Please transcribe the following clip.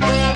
Yeah.